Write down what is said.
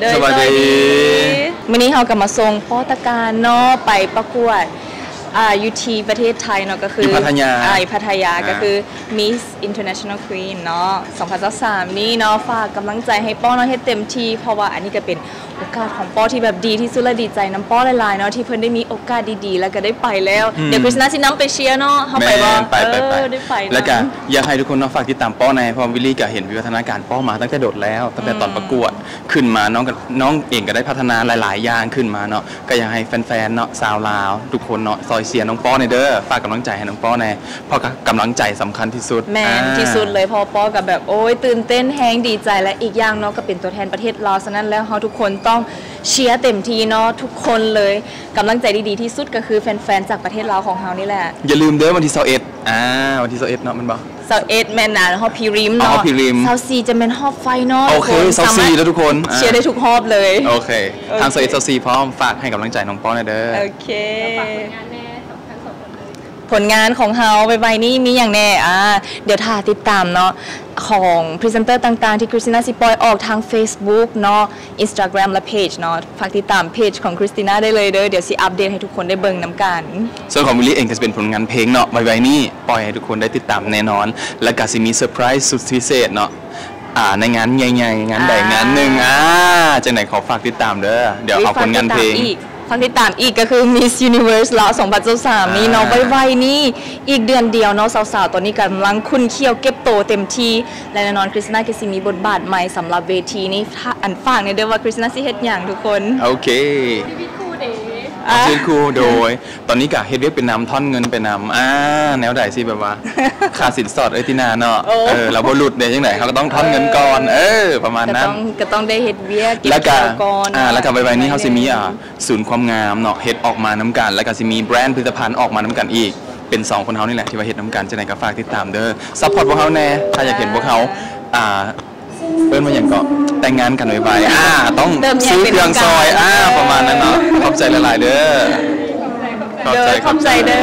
เดินสวัสดีวันนี้เรากลับมาส่งป้อตะการเนาะไปประกวด อ่าอยู่ที่ประเทศไทยเนาะก็คือที่พัทยาอ่อยู่พัทยาอ่าก็คือ Miss International Queen เนาะ2023นี้เนาะฝากกำลังใจให้ป้อเนาะให้เต็มที่ เพราะว่าอันนี้ก็เป็นโอกาสของป้อที่แบบดีที่สุดและดีใจน้ำป้อหลายๆเนาะที่เพิ่นได้มีโอกาสดีๆ แล้วก็ได้ไปแล้วอืมเดี๋ยวคริสนาสิน้ำไปเชียร์เนาะเฮาไปบ่แม่นไปไปไปเออได้ไปนะแล้วก็อยากให้ทุกคนเนาะฝากติดตามป้อในเพราะวิลลี่ก็เห็นวิวัฒนาการป้อมาตั้งแต่โดดแล้วตั้งแต่ตอนประกวดขึ้นมาน้องกับน้องเองก็ได้พัฒนาหลาย ๆ อย่างขึ้นมาเนาะก็อยากให้แฟนๆเนาะสาวลาวทุกคนเนาะซอยเชียร์น้องป้อในอยเด้อฝากกำลังใจให้น้องป้อในอยเพราะกำลังใจสำคัญที่สุดแมนอ่าที่สุดเลยเพอปอกับแบบโอ้ยตื่นเต้นแฮงดีใจและอีกอย่างเนาะก็เป็นตัวแทนประเทศลาวฉะนั้นแล้วเราทุกคนต้องเชียร์เต็มทีเนาะทุกคนเลยกำลังใจดีๆที่สุดก็คือแฟนๆจากประเทศลาวของเรานี่แหละ อย่าลืมเด้อวันที่21อ่าวันที่21เนาะมันบอกเซาเอ็ดแมนนาฮอบพีริมอ๋อเนาะพีริมเซาซีจะเป็นฮอบไฟเนาะโอเคทุกนเซาซีสมรถแล้วทุกคนอ่าเชียร์ได้ทุกฮอบเลย โอเคโอเคทางเซอร์เอสซีพร้อมฝากให้กำลังใจน้องป้อในอยเด้อ โอเค ผลงานของเฮาไปไปนี่มีอย่างแน่อ่าเดี๋ยวถ่าติดตามเนาะของพรีเซนเตอร์ต่างๆ ที่คริสติน่าสิปอยออกทาง Facebook เนาะ Instagram และเพจเนาะฝากติดตามเพจของคริสติน่าได้เลยเด้อเดี๋ยวสิอัปเดตให้ทุกคนได้เบิ่งน้ำกัน ส่วนของวิลลี่เองก็จะเป็นผลงานเพลงเนาะไวๆนี่ปล่อยให้ทุกคนได้ติดตามแน่นอน และก็สิมีเซอร์ไพรส์สุดพิเศษเนาะอ่าในงานใหญ่ๆงานใดอ่งงานหนึ่งอ่าจังไหนขอฝากติดตามเด้อเดี๋ยวเอาผลงานเพลง อีกฝากติดตามอีกก็คือ Miss Universe ลาว2023นี่เนาะอ่าไวๆนี่อีกเดือนเดียวเนาะสาวๆ ตอนนี้กำลังคุ้นเคี้ยวเก็บโตเต็มที่ และแน่นอนคริสติน่าก็สิมีบทบาทใหม่สำหรับเวทีนี้ถ้าอันฝากในเด้อว่าคริสติน่าสิเฮ็ดหยังทุกคน โอเค ชีวิตคู่เด๋อะชื่อครูโดย ตอนนี้กะเฮ็ดเรียกเป็นนำท่อนเงินเป็นนำอ่าแนวใดสิแบบว่าค่าสินสอดเอ้ยตินาเนาะโอ้เออเราบ่หลุดเด้ยังไงเขาก็ต้องท่อนเงินก่อนเออประมาณก็นั้นต้องก็ต้องได้เฮ็ดเวียกเก็บแล้วก็เกี่ยวก่อนอ่าแล้วก็ไวๆนี้เขาสิมีอ่าศูนย์ความงามเนาะเฮ็ดออกมาน้ำกัน แล้วก็สิมีแบรนด์ผลิตภัณฑ์ออกมาน้ำกันอีกเป็นสองคนเฮานี่แหละที่ว่าเฮ็ดน้ำกันจะไหนก็ฝากติดตามเด้อซัพพอร์ตพวกเขาแน่ถ้าอยากเห็นพวกเขาอ่า เอิ้นมาอย่างก็แต่งงานกันไวๆอ่าต้องเติมแยกซื้อเป็นเครื่องซอยน้ำกันอ่าประมาณนั้นเนาะขอบใจหลายๆเด้อเด้อขอบใจเด้อ